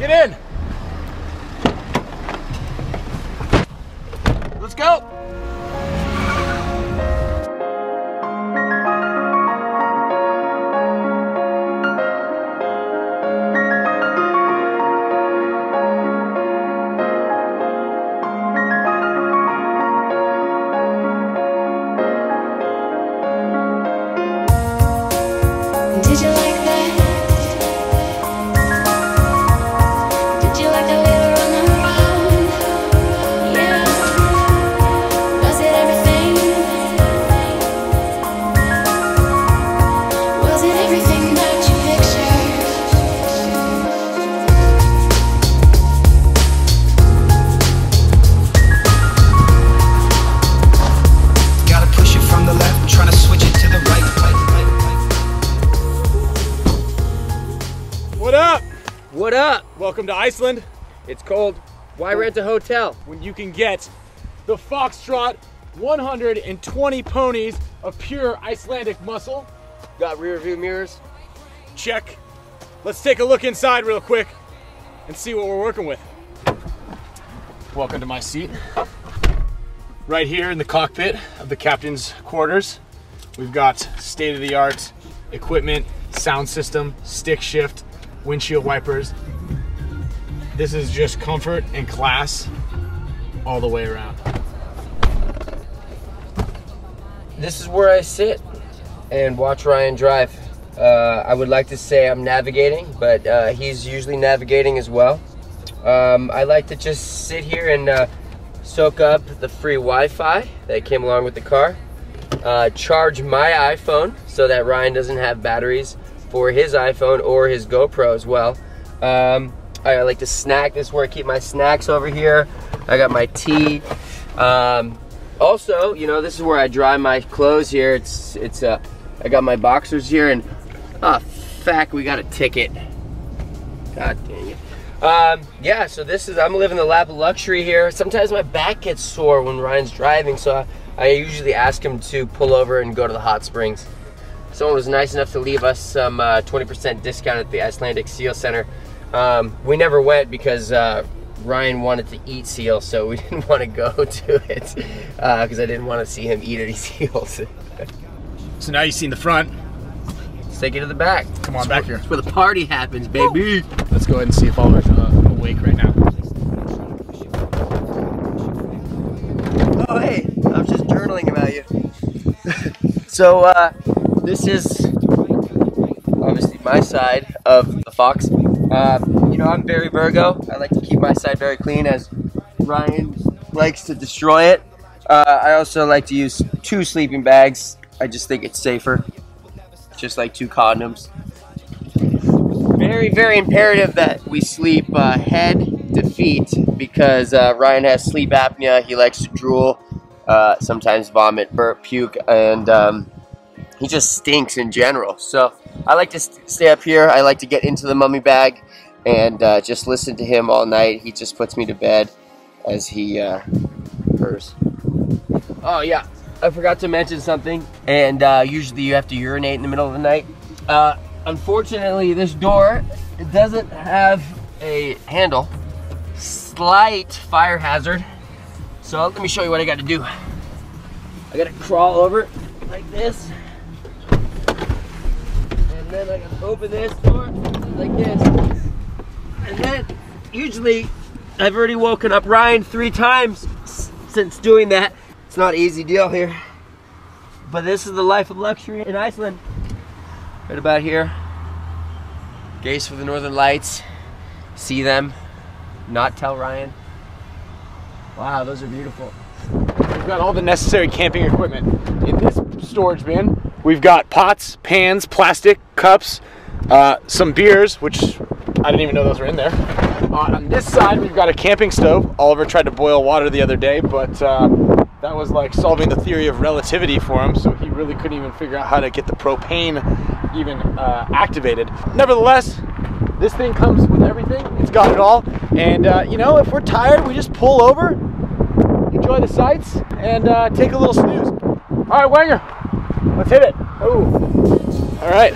Get in. Let's go. What up? What up? Welcome to Iceland, It's cold. Why rent a hotel? when you can get the Foxtrot 120 ponies of pure Icelandic muscle. Got rear view mirrors. Check. Let's take a look inside real quick and see what we're working with. Welcome to my seat. Right here in the cockpit of the captain's quarters, we've got state of the art equipment, sound system, stick shift, windshield wipers. This is just comfort and class all the way around. This is where I sit and watch Ryan drive. Uh, I would like to say I'm navigating, but uh, he's usually navigating as well. Um, I like to just sit here and uh, soak up the free Wi-Fi that came along with the car. Uh, charge my iPhone so that Ryan doesn't have batteries for his iPhone or his GoPro as well. Um, I like to snack. This is where I keep my snacks over here. I got my tea. Um, also, you know, this is where I dry my clothes here. It's it's uh I got my boxers here and ah fact we got a ticket. God dang it. Um, yeah, so this is I'm living the lap of luxury here. Sometimes my back gets sore when Ryan's driving, so I, I usually ask him to pull over and go to the hot springs. Someone was nice enough to leave us some uh, 20% discount at the Icelandic Seal Center. Um, we never went because uh, Ryan wanted to eat seal, so we didn't want to go to it because I didn't want to see him eat any seals. So now you've seen the front. Let's take it to the back. Come on back here. That's where the party happens, baby. Let's go ahead and see if Oliver's uh, awake right now. Oh, hey, I was just journaling about you. so, uh, this is obviously my side of the fox. Uh, you know, I'm very Virgo. I like to keep my side very clean, as Ryan likes to destroy it. Uh, I also like to use two sleeping bags. I just think it's safer, just like two condoms. Very, very imperative that we sleep uh, head to feet because uh, Ryan has sleep apnea. He likes to drool, uh, sometimes vomit, burp, puke, and um, he just stinks in general. So I like to st- stay up here. I like to get into the mummy bag and uh, just listen to him all night. He just puts me to bed as he uh, purrs. Oh yeah, I forgot to mention something. And uh, usually you have to urinate in the middle of the night. Uh, unfortunately, this door doesn't have a handle. Slight fire hazard. So let me show you what I got to do. I got to crawl over like this. And then I to open this door like this. And then usually I've already woken up Ryan three times since doing that. It's not an easy deal here. But this is the life of luxury in Iceland. Right about here. Gaze for the northern lights. See them. Not tell Ryan. Wow, those are beautiful. We've got all the necessary camping equipment in this storage bin. We've got pots, pans, plastic, cups, uh, some beers, which I didn't even know those were in there. Uh, on this side, we've got a camping stove. Oliver tried to boil water the other day, but uh, that was like solving the theory of relativity for him, so he really couldn't even figure out how to get the propane even uh, activated. Nevertheless, this thing comes with everything. It's got it all. And uh, you know, if we're tired, we just pull over, enjoy the sights, and uh, take a little snooze. All right, Wanger, Let's hit it. Oh. All right.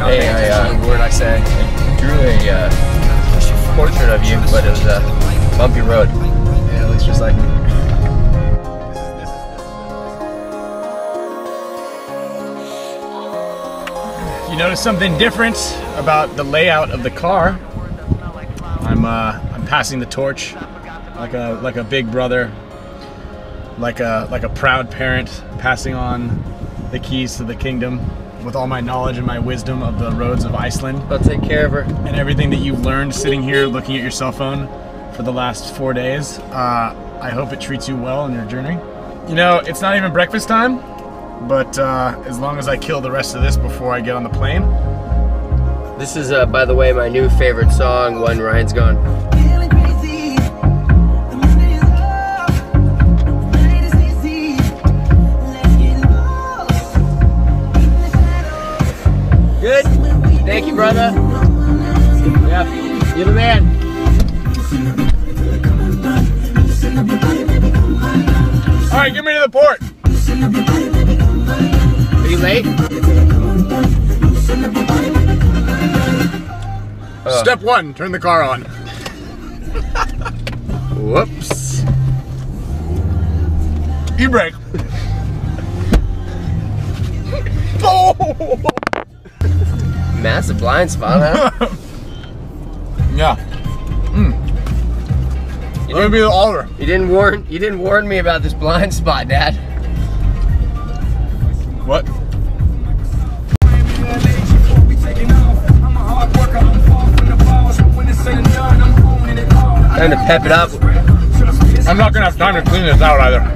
Hey, I, uh, word I say, I drew a uh, portrait of you, but it was a bumpy road. Yeah, it looks just like You notice something different about the layout of the car. I'm uh, I'm passing the torch like a like a big brother, like a like a proud parent passing on the keys to the kingdom with all my knowledge and my wisdom of the roads of Iceland I'll take care of her. and everything that you've learned sitting here looking at your cell phone for the last four days. Uh, I hope it treats you well on your journey. You know, it's not even breakfast time, but uh, as long as I kill the rest of this before I get on the plane, This is, uh, by the way, my new favorite song when Ryan's gone. Feeling crazy. The moment is up. The night is easy. Let's get lost. In the shadows. Good. Thank you, brother. Yeah, you're the man. all right, get me to the port. Are you late? Step one: turn the car on. Whoops. You brake. oh! Massive blind spot, huh? Yeah. Mm. Let me be the alder. you didn't warn. You didn't warn me about this blind spot, Dad. What? To pep it up. I'm not gonna have time to clean this out either.